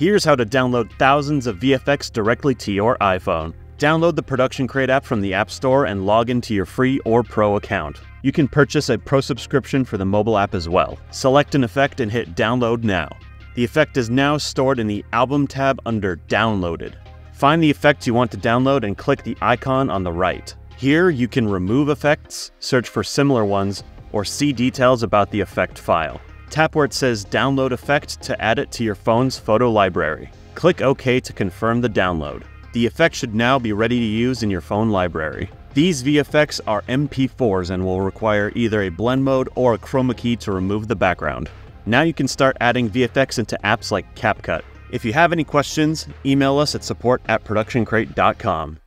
Here's how to download thousands of VFX directly to your iPhone. Download the Production Crate app from the App Store and log into your free or pro account. You can purchase a pro subscription for the mobile app as well. Select an effect and hit Download Now. The effect is now stored in the Album tab under Downloaded. Find the effect you want to download and click the icon on the right. Here, you can remove effects, search for similar ones, or see details about the effect file. Tap where it says Download Effect to add it to your phone's photo library. Click OK to confirm the download. The effect should now be ready to use in your phone library. These VFX are MP4s and will require either a blend mode or a chroma key to remove the background. Now you can start adding VFX into apps like CapCut. If you have any questions, email us at support at productioncrate.com.